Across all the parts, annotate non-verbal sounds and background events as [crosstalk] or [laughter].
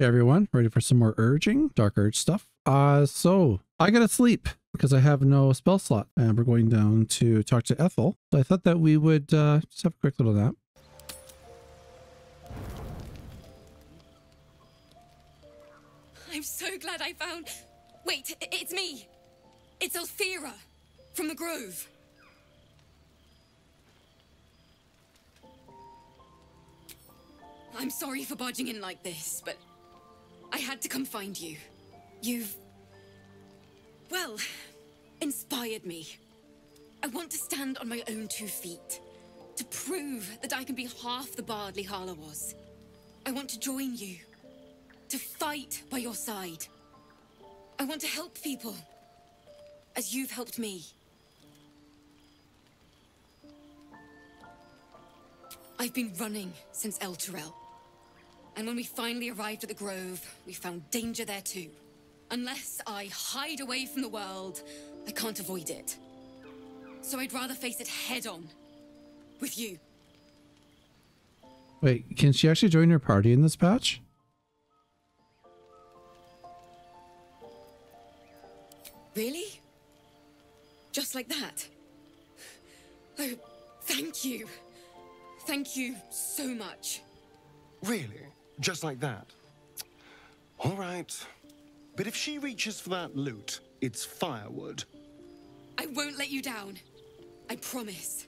Hey everyone, ready for some more urging, dark urge stuff? Uh, so I gotta sleep because I have no spell slot and we're going down to talk to Ethel. So I thought that we would uh, just have a quick little nap. I'm so glad I found. Wait, it's me. It's Alfira from the Grove. I'm sorry for barging in like this, but I had to come find you. You've. Well, inspired me. I want to stand on my own two feet. To prove that I can be half the bard Lihala was. I want to join you to fight by your side. I want to help people, as you've helped me. I've been running since Elturel. And when we finally arrived at the Grove, we found danger there too. Unless I hide away from the world, I can't avoid it. So I'd rather face it head on. With you. Wait, can she actually join your party in this patch? Really? Just like that? Oh, thank you. Thank you so much. Really? Just like that? All right. But if she reaches for that loot, it's firewood. I won't let you down. I promise.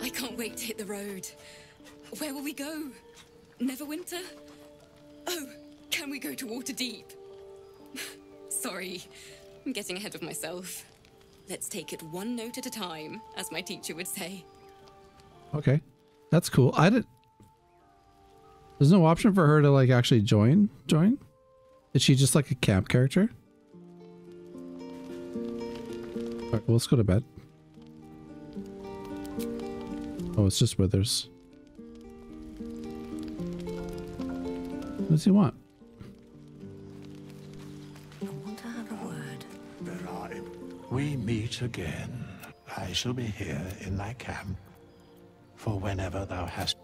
I can't wait to hit the road. Where will we go? Neverwinter? Can we go to Waterdeep? [sighs] Sorry, I'm getting ahead of myself. Let's take it one note at a time, as my teacher would say. Okay, that's cool. I did. There's no option for her to like actually join. Join? Is she just like a camp character? All right, well, let's go to bed. Oh, it's just Withers. What does he want? Meet again. I shall be here in thy camp for whenever thou hast.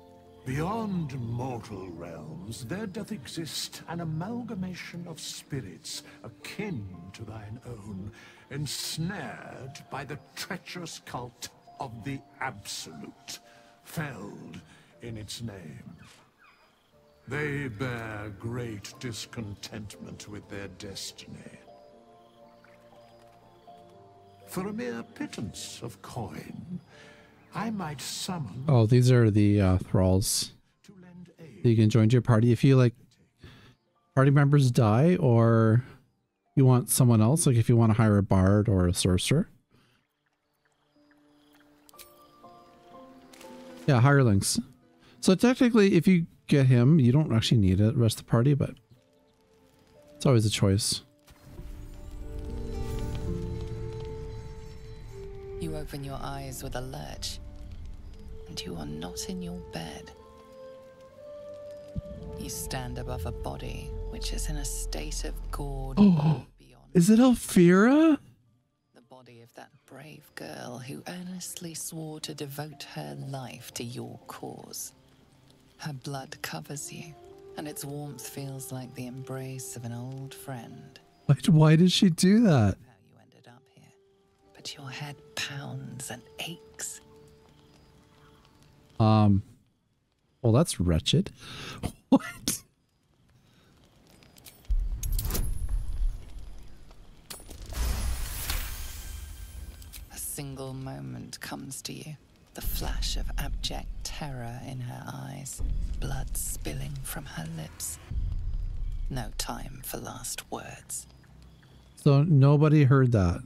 Beyond mortal realms, there doth exist an amalgamation of spirits akin to thine own, ensnared by the treacherous cult of the Absolute, felled in its name. They bear great discontentment with their destiny. For a mere pittance of coin, I might summon Oh, these are the uh, thralls. to lend aid. that You can join your party if you like. Party members die, or you want someone else. Like if you want to hire a bard or a sorcerer. Yeah, hirelings. So technically, if you get him, you don't actually need it, the rest of the party, but it's always a choice. You open your eyes with a lurch, and you are not in your bed. You stand above a body which is in a state of gorge Oh. beyond Is it Alfira? the body of that brave girl who earnestly swore to devote her life to your cause. Her blood covers you, and its warmth feels like the embrace of an old friend. Why, why did she do that? But your head pounds and aches. Um, well, that's wretched. [laughs] What? A single moment comes to you. The flash of abject terror in her eyes, blood spilling from her lips. No time for last words. So nobody heard that.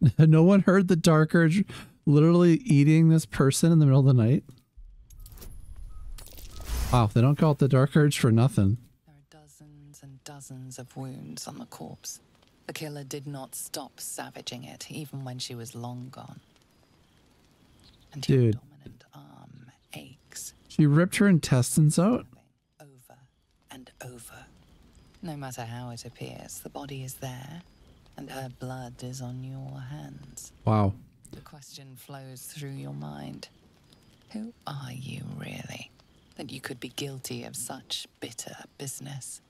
[laughs] no one heard the dark urge literally eating this person in the middle of the night. Wow, they don't call it the dark urge for nothing. There are dozens and dozens of wounds on the corpse. The killer did not stop savaging it, even when she was long gone. And your Dude. dominant arm aches. She ripped her intestines out. over and over. No matter how it appears, the body is there, and her blood is on your hands. Wow. The question flows through your mind Who are you really? That you could be guilty of such bitter business?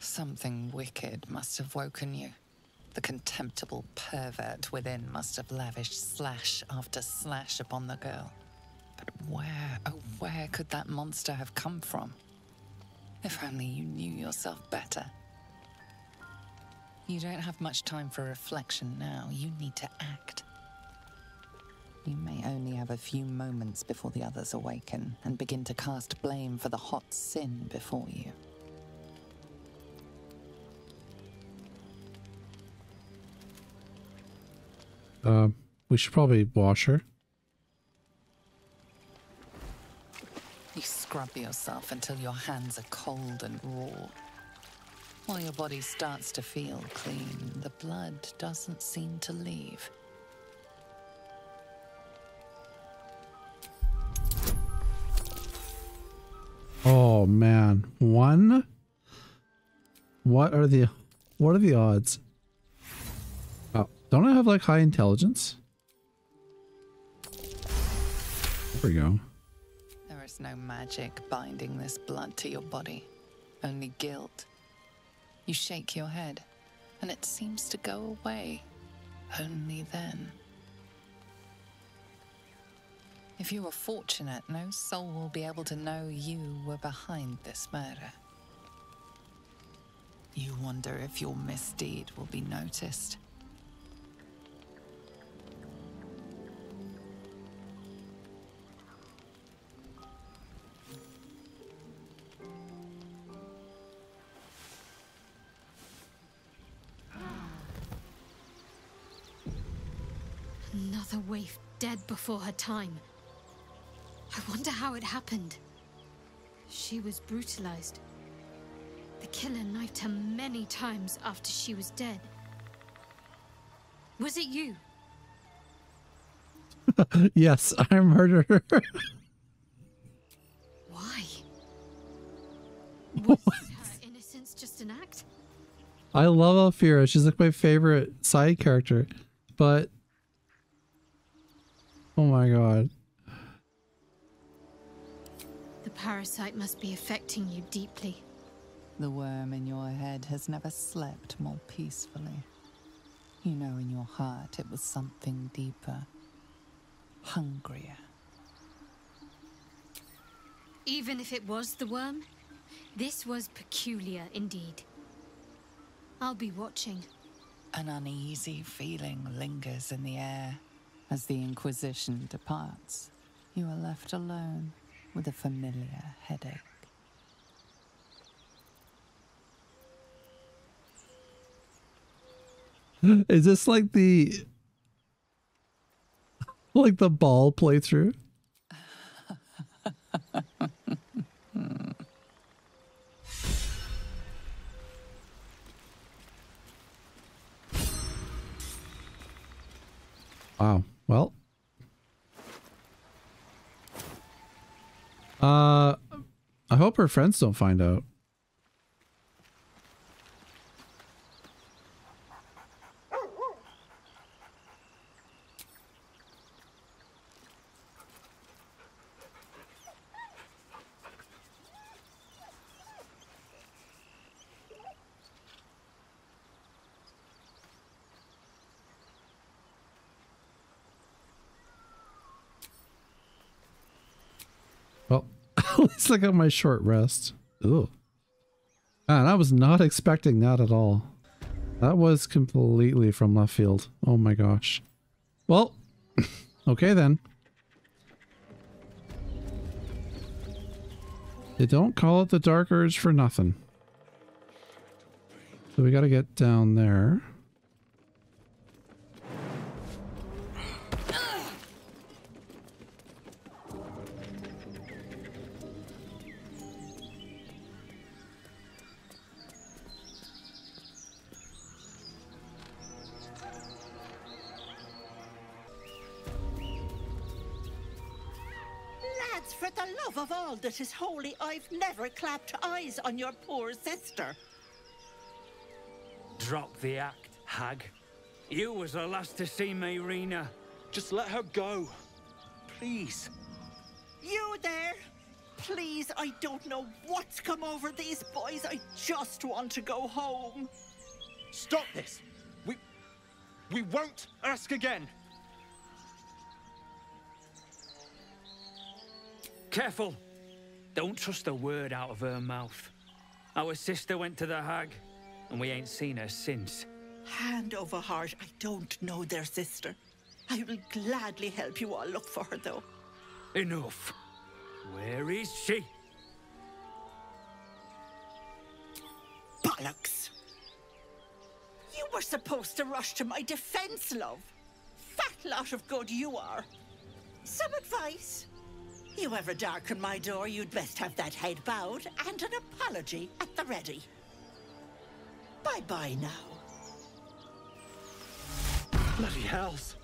Something wicked must have woken you. The contemptible pervert within must have lavished slash after slash upon the girl. But where, oh, where could that monster have come from? If only you knew yourself better. You don't have much time for reflection now. You need to act. You may only have a few moments before the others awaken and begin to cast blame for the hot sin before you. Uh, we should probably wash her. You scrub yourself until your hands are cold and raw. While your body starts to feel clean, the blood doesn't seem to leave. Oh man, one. What are the what are the odds? Oh, don't I have like high intelligence? There we go. There is no magic binding this blood to your body, only guilt. You shake your head, and it seems to go away. Only then. If you are fortunate, no soul will be able to know you were behind this murder. You wonder if your misdeed will be noticed. Dead before her time. I wonder how it happened. She was brutalized. The killer knifed her many times after she was dead. Was it you? [laughs] yes, I murdered her. [laughs] Why? [laughs] Was her innocence just an act? I love Alfira. She's like my favorite side character. But oh my god. The parasite must be affecting you deeply. The worm in your head has never slept more peacefully. You know in your heart it was something deeper, hungrier. Even if it was the worm, this was peculiar indeed. I'll be watching. An uneasy feeling lingers in the air. As the Inquisition departs, you are left alone with a familiar headache. [gasps] Is this like the like the ball playthrough? wow. Well. Uh I hope her friends don't find out. Well, at least I got my short rest. Ooh. Man, I was not expecting that at all. That was completely from left field. Oh my gosh. Well, [laughs] okay then. They don't call it the Dark Urge for nothing. So we gotta get down there. That is holy, I've never clapped eyes on your poor sister. Drop the act, hag. You was the last to see Mayrina. Just let her go. Please. You there? Please, I don't know what's come over these boys. I just want to go home. Stop this! We... we won't ask again. Careful! Don't trust a word out of her mouth. Our sister went to the hag, and we ain't seen her since. Hand over heart, I don't know their sister. I will gladly help you all look for her, though. Enough. Where is she? Bollocks! You were supposed to rush to my defense, love. Fat lot of good you are. Some advice? You ever darken my door, you'd best have that head bowed and an apology at the ready. Bye-bye now. Bloody hells.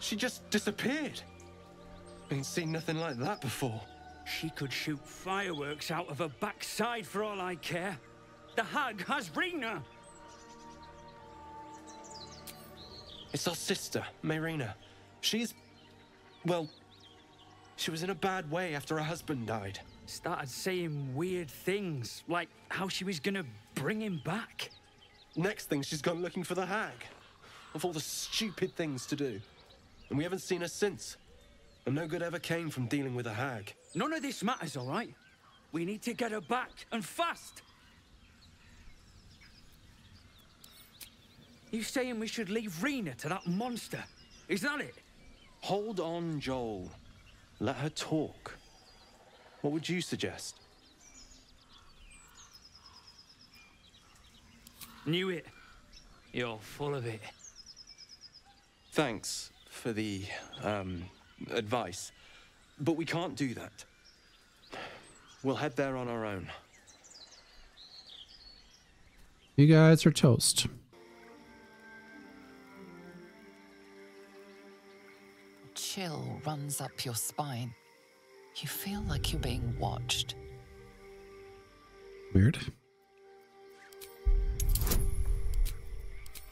She just disappeared. I ain't seen nothing like that before. She could shoot fireworks out of her backside for all I care. The hag has Rena. It's our sister, Mayrina. She's... well... She was in a bad way after her husband died. Started saying weird things, like how she was gonna bring him back. Next thing, she's gone looking for the hag. Of all the stupid things to do. And we haven't seen her since. And no good ever came from dealing with a hag. None of this matters, all right? We need to get her back, and fast! You saying we should leave Rena to that monster? Is that it? Hold on, Joel. Let her talk. What would you suggest? Knew it. You're full of it. Thanks for the, um, advice. But we can't do that. We'll head there on our own. You guys are toast. Runs up your spine. You feel like you're being watched. Weird.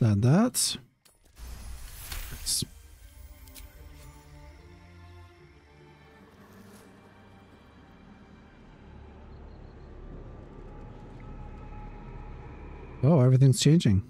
That that. Oh, everything's changing.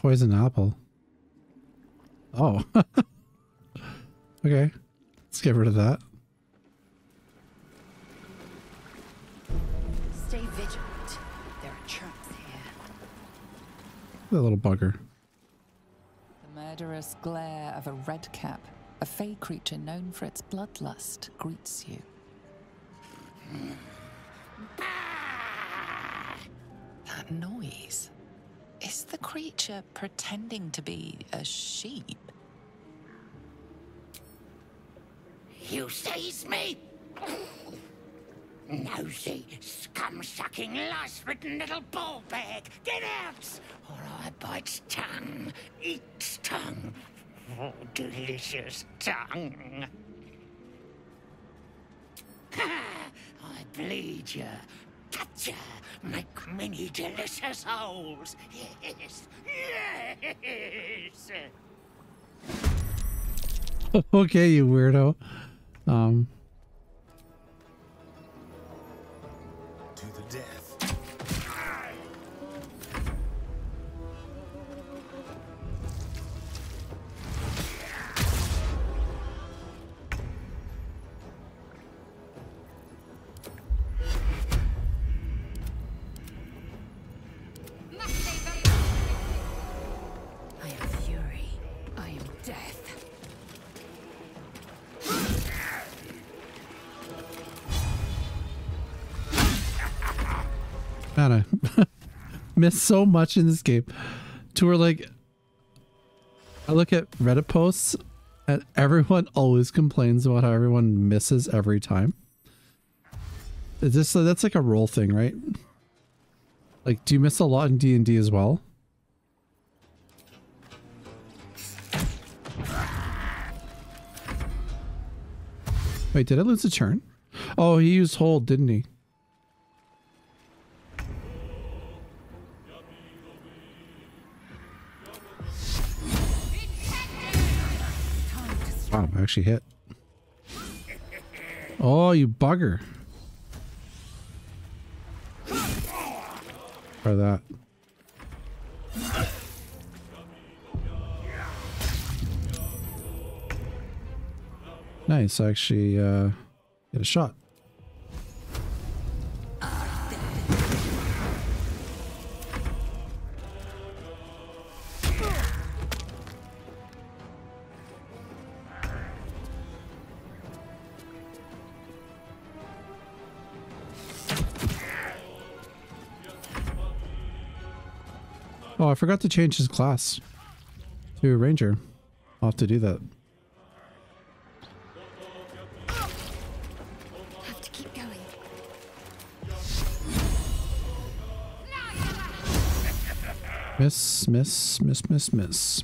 Poison apple. Oh. [laughs] okay. Let's get rid of that. Stay vigilant. There are traps here. That little bugger. The murderous glare of a red cap, a fey creature known for its bloodlust, greets you. That noise. The creature pretending to be a sheep? You seize me? Nosy, scum-sucking, lice-ridden little ball bag! Get out! Or I bite tongue, eat tongue. Oh, delicious tongue. I bleed you, you, make many delicious holes. [laughs] Yes, yes. [laughs] okay, you weirdo. Um, missed so much in this game. To where like, I look at Reddit posts And everyone [laughs] always complains about how everyone misses every time. Is this that's like a role thing, right? Like, do you miss a lot in D and D as well? Wait, did I lose a turn? Oh, he used hold, didn't he? Actually hit. Oh, you bugger. Try that. Nice, actually, uh, get a shot. Forgot to change his class to a ranger. I'll have to do that. Have to keep going. Miss, miss, miss, miss, miss.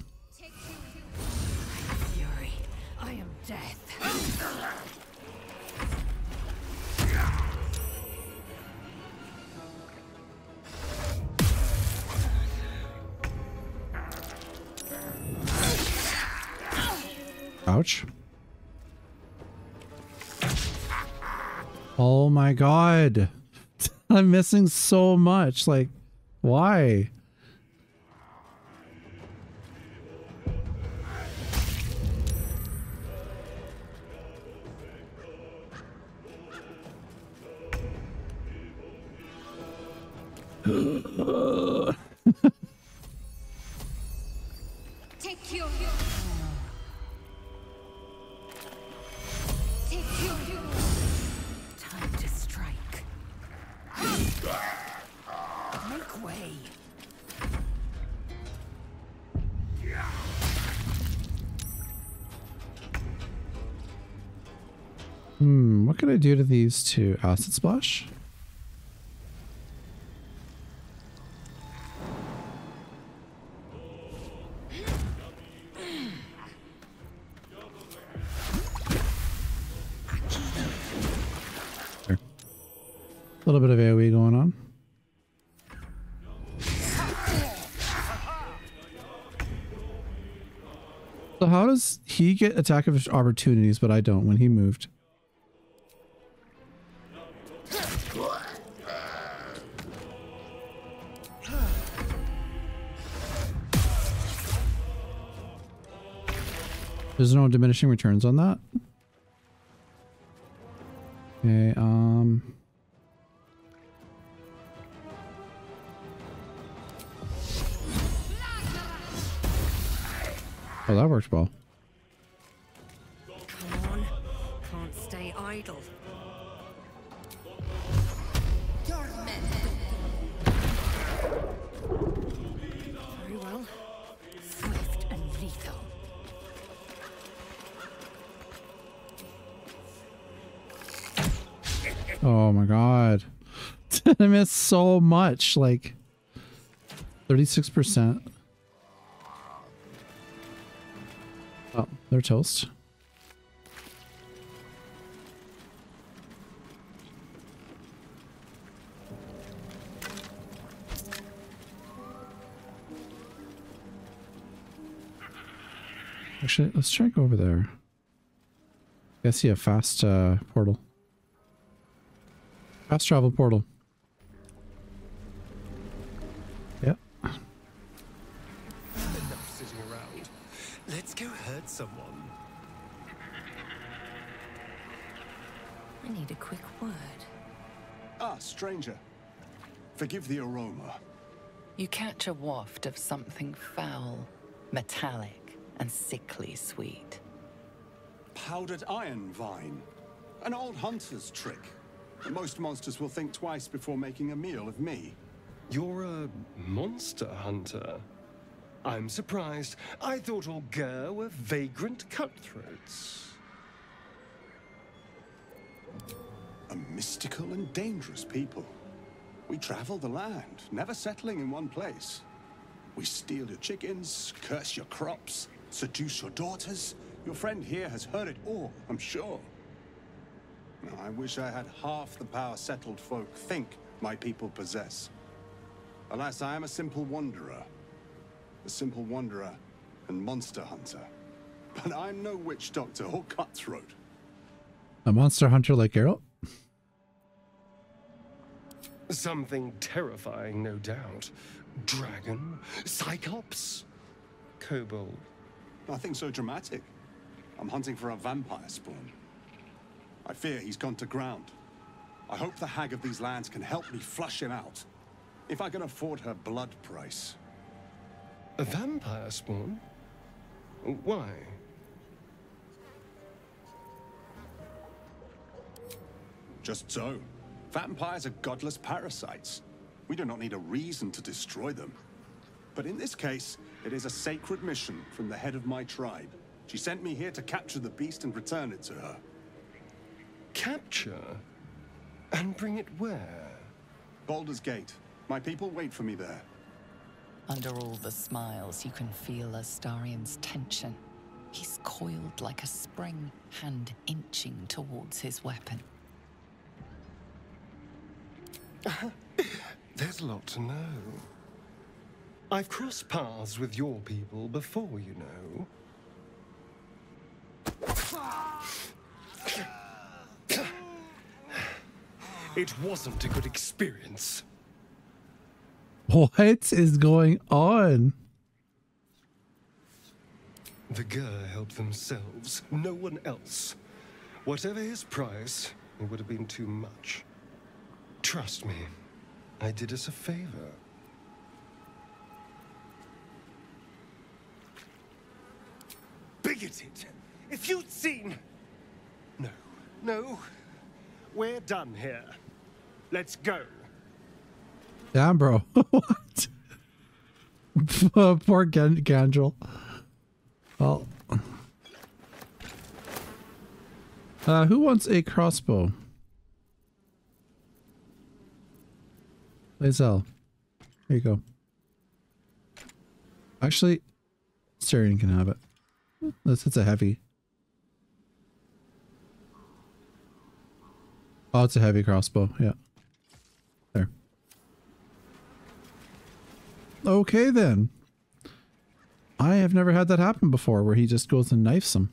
Ouch. Oh my god. [laughs] I'm missing so much. Like, why? To? Acid splash? A little bit of AoE going on. So how does he get attack of opportunities, but I don't when he moved? There's no diminishing returns on that. Okay, um... Oh, that worked well. Come on. Can't stay idle. Oh my god. [laughs] I missed so much. Like 36%. Oh, they're toast. Actually, let's try go over there. I see a fast uh, portal. Fast travel portal. Yep. Enough sitting around. Let's go hurt someone. I need a quick word. Ah, stranger. Forgive the aroma. You catch a waft of something foul, metallic, and sickly sweet. Powdered iron vine. An old hunter's trick. Most monsters will think twice before making a meal of me. You're a monster hunter. I'm surprised. I thought all Gur were vagrant cutthroats. A mystical and dangerous people. We travel the land, never settling in one place. We steal your chickens, curse your crops, seduce your daughters. Your friend here has heard it all, I'm sure. Now, I wish I had half the power settled folk think my people possess. Alas, I am a simple wanderer. A simple wanderer and monster hunter. But I'm no witch doctor or cutthroat. A monster hunter like Geralt? Something terrifying, no doubt. Dragon? Cyclops? Kobold? Nothing so dramatic. I'm hunting for a vampire spawn. I fear he's gone to ground. I hope the hag of these lands can help me flush him out. If I can afford her blood price. A vampire spawn? Why? Just so. Vampires are godless parasites. We do not need a reason to destroy them. But in this case, it is a sacred mission from the head of my tribe. She sent me here to capture the beast and return it to her. Capture? And bring it where? Baldur's Gate. My people wait for me there. Under all the smiles, you can feel Astarion's tension. He's coiled like a spring, hand inching towards his weapon. Uh-huh. There's a lot to know. I've crossed paths with your people before, you know. It wasn't a good experience. What is going on? The girl helped themselves, no one else. Whatever his price, it would have been too much. Trust me, I did us a favor. Bigoted! If you'd seen... No, no. We're done here. Let's go. Damn, bro. [laughs] what? Poor Gan- Gandrel. Well. Uh, who wants a crossbow? Lae'zel. Here you go. Actually, Starion can have it. This it's a heavy. Oh, it's a heavy crossbow. Yeah. Okay then. I have never had that happen before where he just goes and knifes him.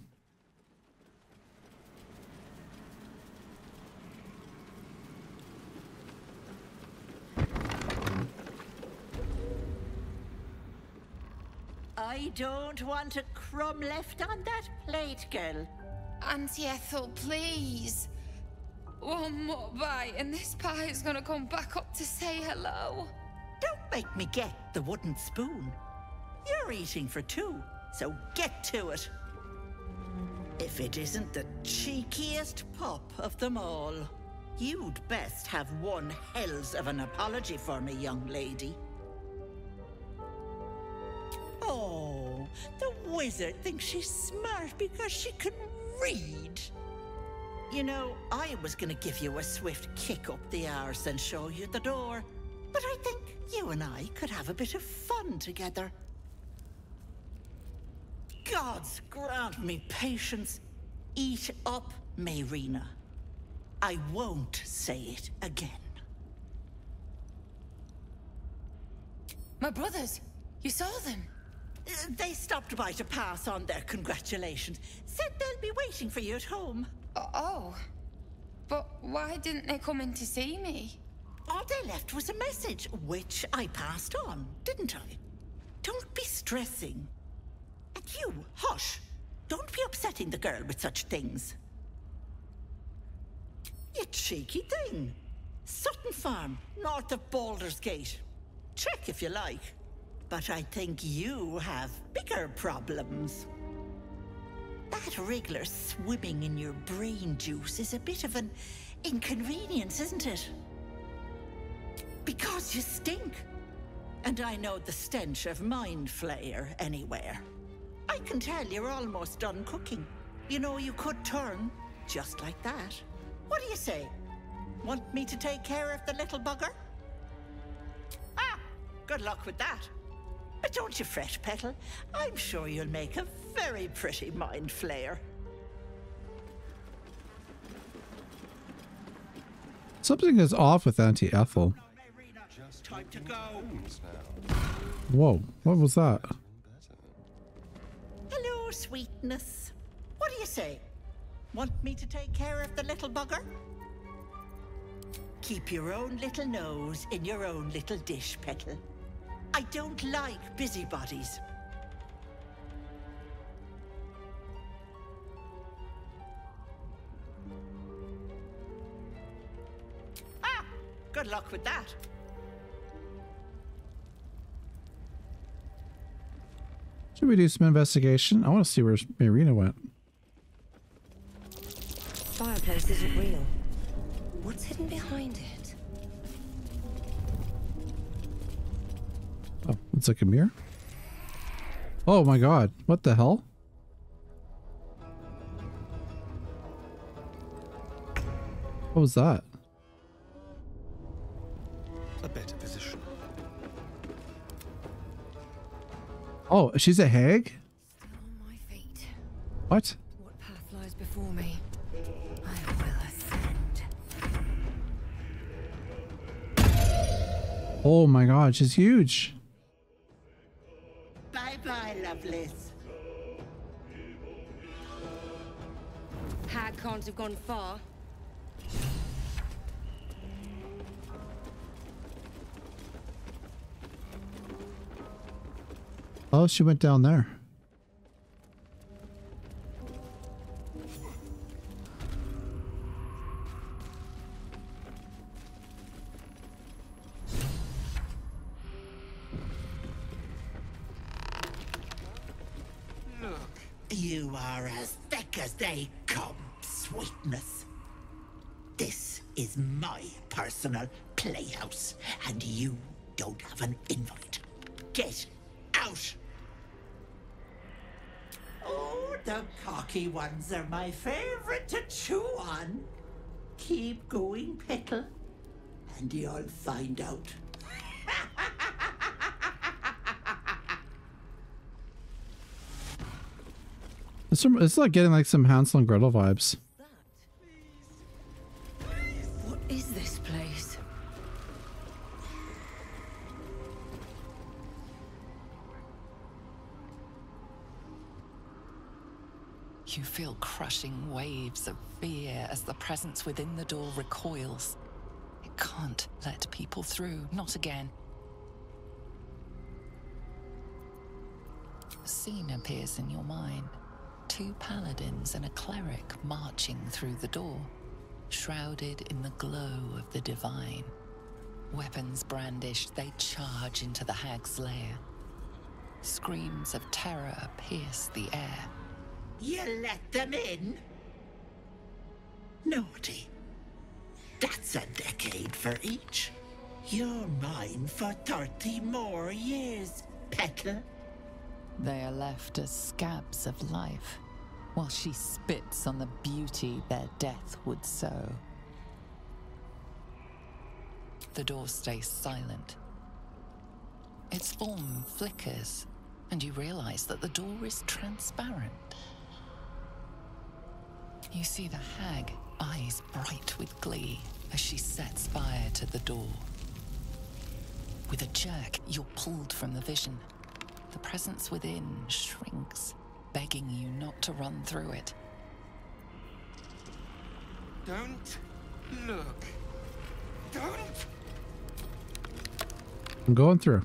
I don't want a crumb left on that plate, girl. Auntie Ethel, please. One more bite and this pie is gonna come back up to say hello. Make me get the wooden spoon. You're eating for two, so get to it. If it isn't the cheekiest pup of them all, you'd best have one hells of an apology for me, young lady. Oh, the wizard thinks she's smart because she can read. You know, I was gonna give you a swift kick up the arse and show you the door. But I think you and I could have a bit of fun together. Gods grant me patience. Eat up, Mayrina. I won't say it again. My brothers, you saw them. Uh, They stopped by to pass on their congratulations. Said they'll be waiting for you at home. Oh. But why didn't they come in to see me? All they left was a message, which I passed on, didn't I? Don't be stressing. And you, hush. Don't be upsetting the girl with such things. You cheeky thing. Sutton Farm, north of Baldur's Gate. Check if you like. But I think you have bigger problems. That wriggler swimming in your brain juice is a bit of an inconvenience, isn't it? Because you stink. And I know the stench of mind flayer anywhere. I can tell you're almost done cooking. You know, you could turn just like that. What do you say? Want me to take care of the little bugger? Ah, good luck with that. But don't you fret, Petal. I'm sure you'll make a very pretty mind flayer. Something is off with Auntie Ethel. Time to go. Whoa, what was that? Hello, sweetness. What do you say? Want me to take care of the little bugger? Keep your own little nose in your own little dish, Petal. I don't like busybodies. Ah, good luck with that. Should we do some investigation? I want to see where Mayrina went. Fireplace isn't real. What's hidden behind it? Oh, it's like a mirror? Oh my god, what the hell? What was that? Oh, she's a hag? What? What path lies before me? I will ascend. Oh my god, she's huge. Bye bye, Lovelace. Hag can't have gone far. Oh, she went down there. Look. You are as thick as they come, sweetness. This is my personal playhouse, and you don't have an invite. Get out! Oh, the cocky ones are my favorite to chew on. Keep going, Petal, and you'll find out. It's, it's like getting like some Hansel and Gretel vibes. Feel crushing waves of fear as the presence within the door recoils. It can't let people through, not again. A scene appears in your mind. Two paladins and a cleric marching through the door, shrouded in the glow of the divine. Weapons brandished, they charge into the hag's lair. Screams of terror pierce the air. You let them in? Naughty. That's a decade for each. You're mine for 30 more years, Petal. They are left as scabs of life, while she spits on the beauty their death would sow. The door stays silent. Its form flickers, and you realize that the door is transparent. You see the hag, eyes bright with glee, as she sets fire to the door. With a jerk, you're pulled from the vision. The presence within shrinks, begging you not to run through it. Don't look. Don't. I'm going through.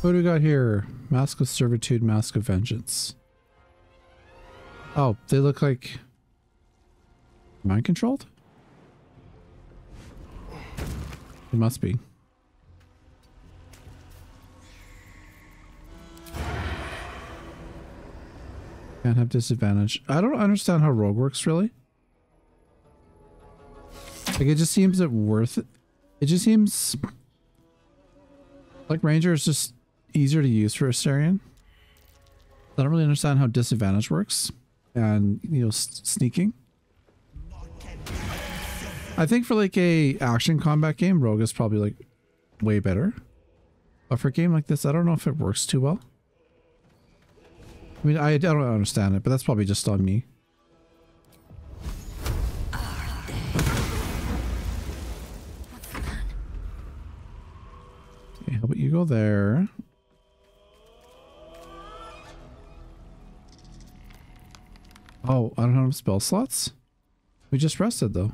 What do we got here? Mask of Servitude, Mask of Vengeance. Oh, they look like mind controlled? It must be. Can't have disadvantage. I don't understand how rogue works really. Like it just seems it worth it. It just seems like ranger is just easier to use for Astarion. I don't really understand how disadvantage works and you know sneaking. I think for like a action combat game, rogue is probably like way better. But for a game like this, I don't know if it works too well. I mean, I, I don't understand it, but that's probably just on me. Okay, how about you go there? Oh, I don't have spell slots? We just rested though.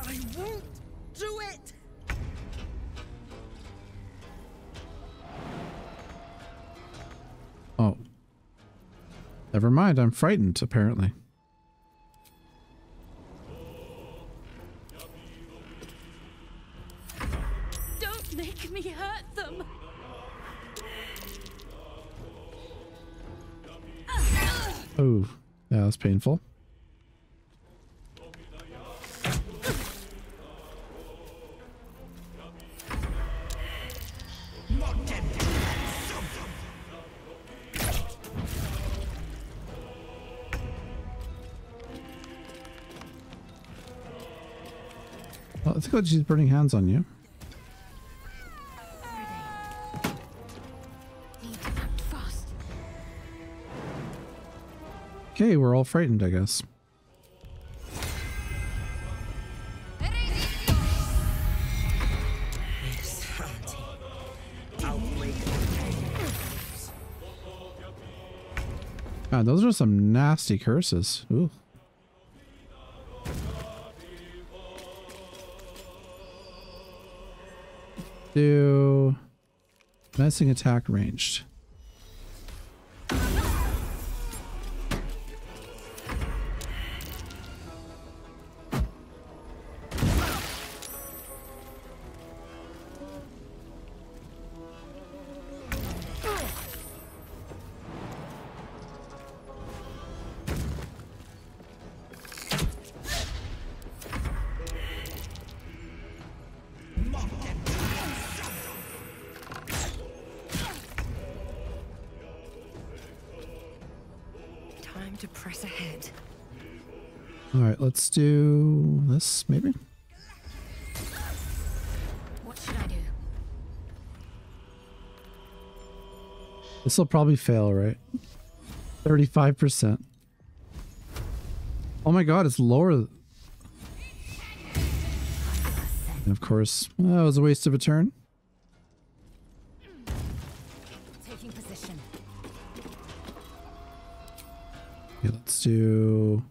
I won't do it! Oh. Never mind, I'm frightened, apparently. Painful. Well, it's good she's burning hands on you. Okay, we're all frightened, I guess. God, those are some nasty curses. Ooh. Do menacing attack ranged. This maybe. What should I do? This will probably fail, right? 35%. Oh my god, it's lower. And of course, that was a waste of a turn. Taking position. Okay, let's do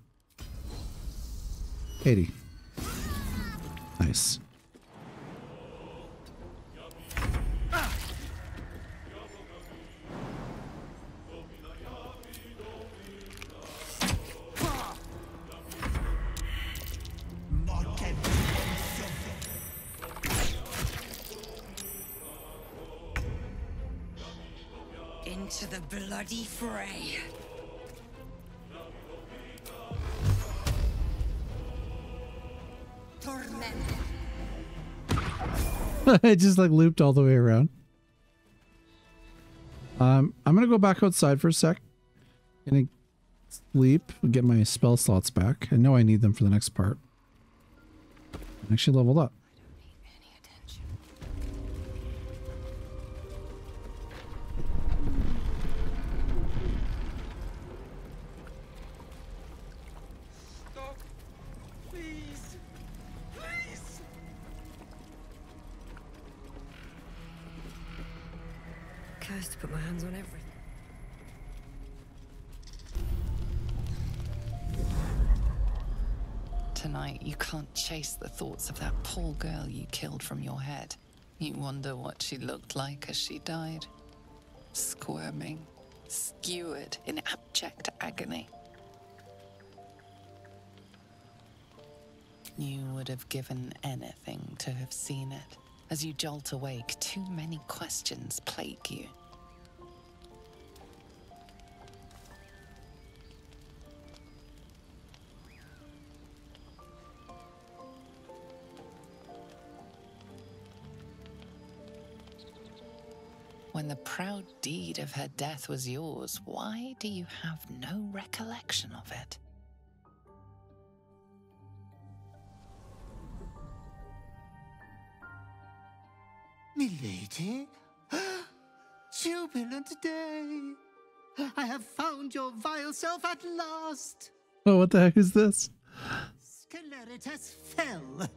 80. Nice. It [laughs] just like looped all the way around. Um, I'm gonna go back outside for a sec. Gonna sleep get my spell slots back. I know I need them for the next part. I actually leveled up. Cursed to put my hands on everything. Tonight, you can't chase the thoughts of that poor girl you killed from your head. You wonder what she looked like as she died. Squirming, skewered in abject agony. You would have given anything to have seen it. As you jolt awake, too many questions plague you. When the proud deed of her death was yours, why do you have no recollection of it? Milady? [gasps] Jubilant day! I have found your vile self at last! Oh, what the heck is this? Sceleritas Fel.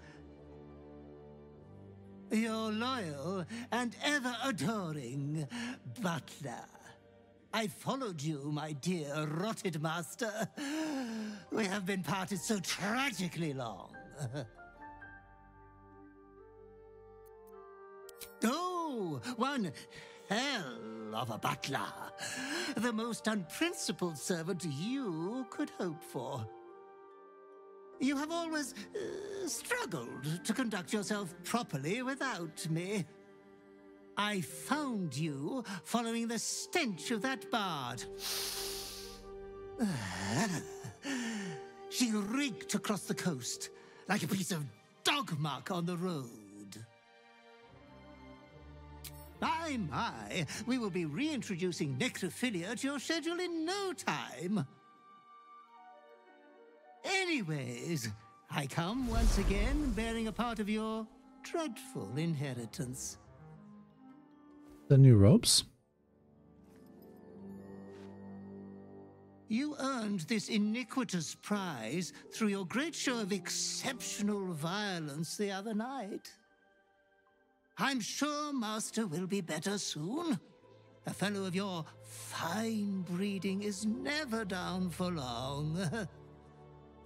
Your loyal and ever adoring butler. I followed you, my dear rotted master. We have been parted so tragically long. [laughs] oh, one hell of a butler. The most unprincipled servant you could hope for. You have always uh, struggled to conduct yourself properly without me. I found you following the stench of that bard. [sighs] she reeked across the coast like a piece of dog muck on the road. My, my, we will be reintroducing necrophilia to your schedule in no time. Anyways, I come once again bearing a part of your dreadful inheritance. The new robes? You earned this iniquitous prize through your great show of exceptional violence the other night. I'm sure Master will be better soon. A fellow of your fine breeding is never down for long. [laughs]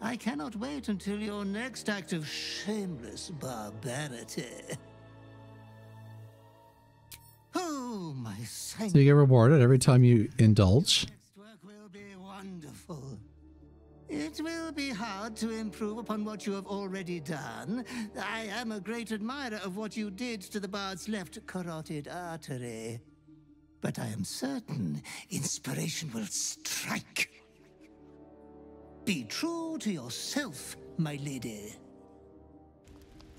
I cannot wait until your next act of shameless barbarity. Oh, my saint. So you get rewarded every time you indulge. Next work will be wonderful. It will be hard to improve upon what you have already done. I am a great admirer of what you did to the bard's left carotid artery. But I am certain inspiration will strike. Be true to yourself, my lady.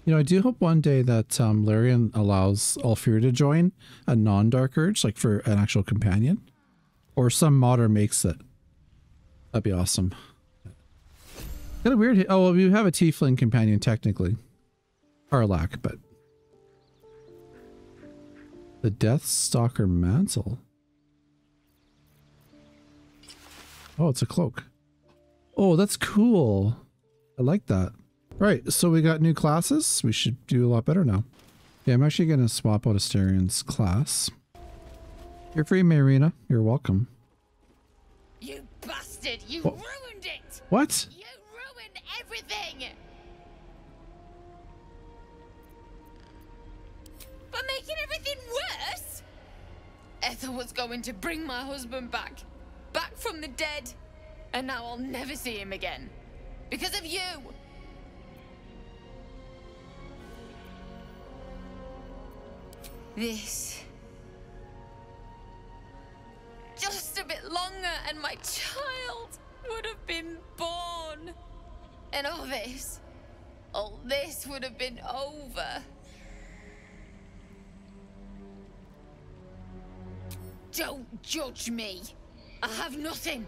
You know, I do hope one day that um, Larian allows Ulfir to join a non-Dark Urge, like for an actual companion. Or some modder makes it. That'd be awesome. Kind of weird. Oh, well, we have a Tiefling companion, technically. Karlach, but... The Death Stalker Mantle. Oh, it's a cloak. Oh, that's cool. I like that. Right, so we got new classes. We should do a lot better now. Yeah, I'm actually going to swap out Astarion's class. You're free, Mayrina. You're welcome. You bastard! You What? ruined it! What? You ruined everything! But making everything worse? Ethel was going to bring my husband back. Back from the dead. And now I'll never see him again. Because of you! This. Just a bit longer and my child would have been born. And all this, all this would have been over. Don't judge me. I have nothing.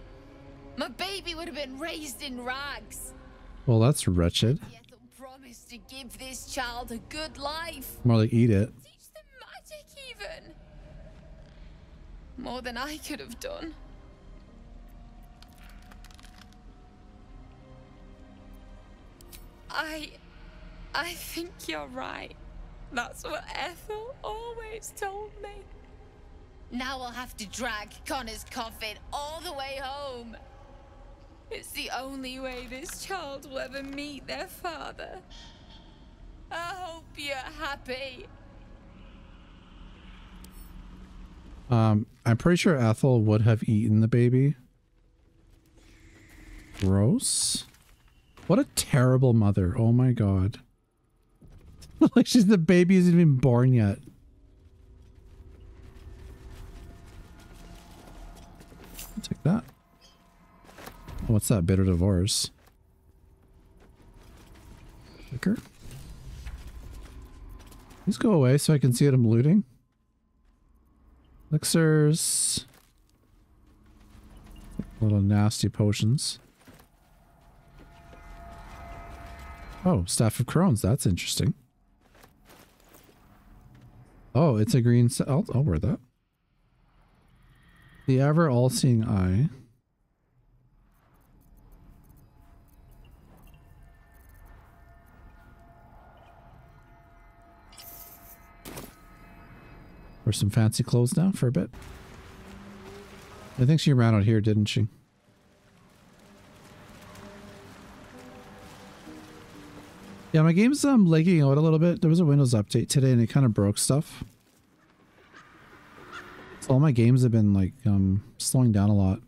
My baby would have been raised in rags. Well, that's wretched. Ethel promised to give this child a good life. More like eat it. Teach them Magic, even. More than I could have done. I. I think you're right. That's what Ethel always told me. Now I'll have to drag Connor's coffin all the way home. It's the only way this child will ever meet their father. I hope you're happy. Um, I'm pretty sure Ethel would have eaten the baby. Gross. What a terrible mother. Oh my god. [laughs] like she's the baby isn't even born yet. Take that. What's that? Bitter divorce. Clicker. Please go away so I can see what I'm looting. Elixirs. Little nasty potions. Oh, Staff of Crones. That's interesting. Oh, it's a green... I'll, I'll wear that. The ever all-seeing eye. Wear some fancy clothes now for a bit. I think she ran out here, didn't she? Yeah, my game's um lagging out a little bit. There was a Windows update today and it kind of broke stuff. So all my games have been like um slowing down a lot.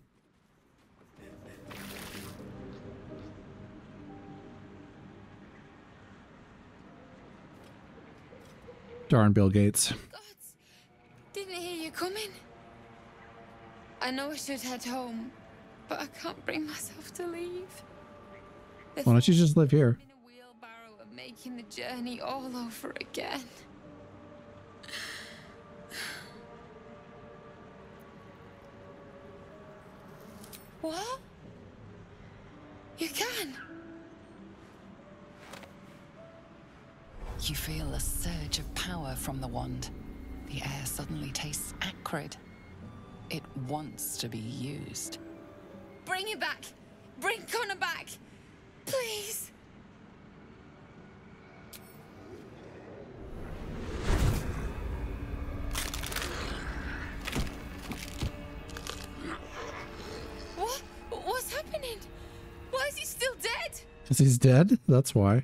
Darn Bill Gates. Didn't hear you coming. I know I should head home, but I can't bring myself to leave. The Why don't you just live here? making the journey all over again. Wants to be used. Bring him back! Bring Connor back! Please! What? What's happening? Why is he still dead? Because he's dead? That's why.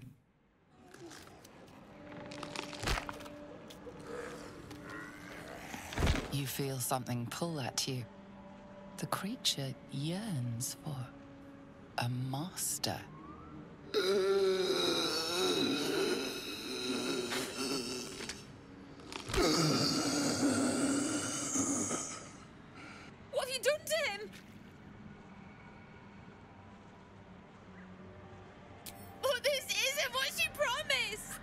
You feel something pull at you. The creature yearns for a master. What have you done to him? But this isn't what she promised!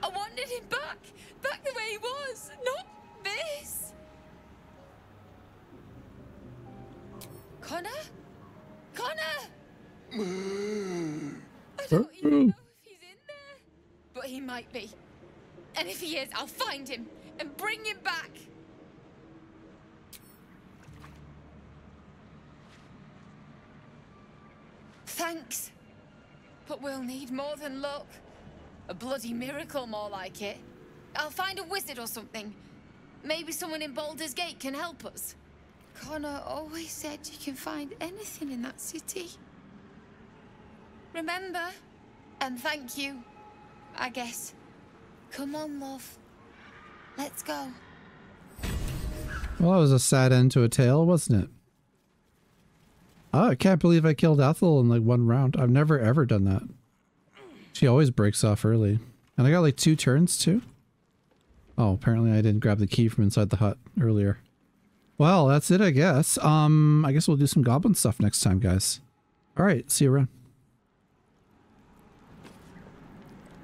I wanted him back, back the way he was, not this! Don't even know if he's in there. But he might be. And if he is, I'll find him and bring him back. Thanks. But we'll need more than luck. A bloody miracle, more like it. I'll find a wizard or something. Maybe someone in Baldur's Gate can help us. Connor always said you can find anything in that city. Remember? And thank you, I guess. Come on, love. Let's go. Well, that was a sad end to a tale, wasn't it? Oh, I can't believe I killed Ethel in like one round. I've never ever done that. She always breaks off early. And I got like two turns too. Oh, apparently I didn't grab the key from inside the hut earlier. Well, that's it, I guess. Um, I guess we'll do some goblin stuff next time, guys. All right, see you around.